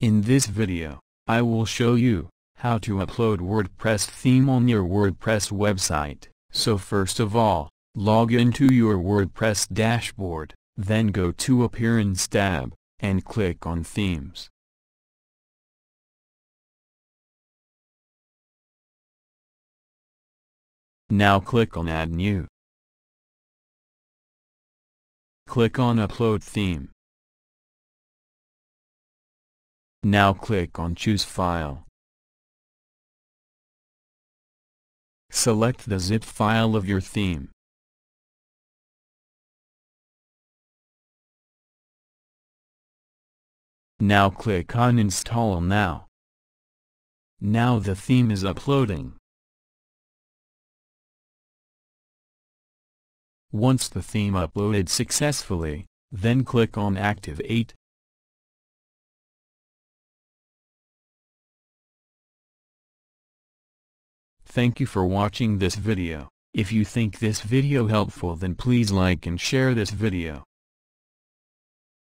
In this video, I will show you how to upload WordPress theme on your WordPress website. So first of all, log into your WordPress dashboard, then go to Appearance tab, and click on Themes. Now click on Add New. Click on Upload Theme. Now click on Choose File. Select the zip file of your theme. Now click on Install Now. Now the theme is uploading. Once the theme uploaded successfully, then click on Activate. Thank you for watching this video. If you think this video helpful then please like and share this video.